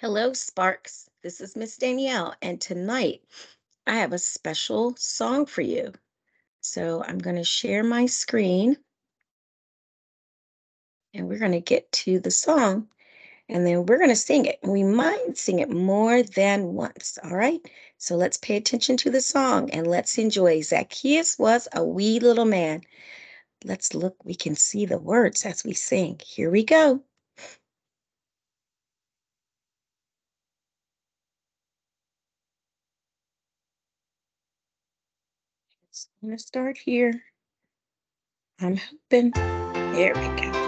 Hello, Sparks. This is Miss Danielle, and tonight I have a special song for you. So I'm going to share my screen and we're going to get to the song and then we're going to sing it. We might sing it more than once. All right. So let's pay attention to the song and let's enjoy. Zacchaeus was a wee little man. Let's look, we can see the words as we sing. Here we go. I'm going to start here. I'm hoping. There we go.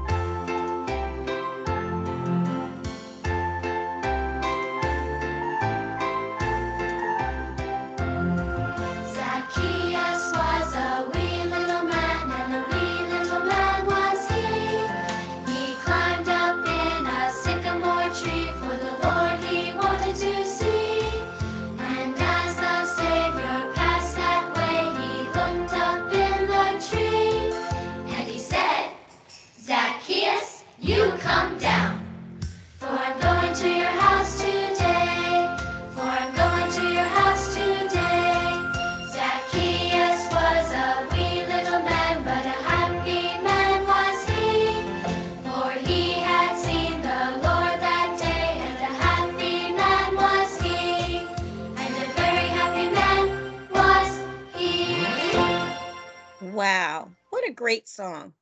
great song.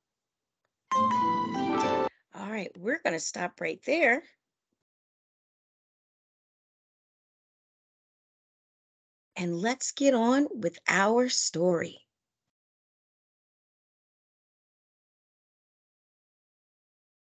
All right, we're going to stop right there. And let's get on with our story.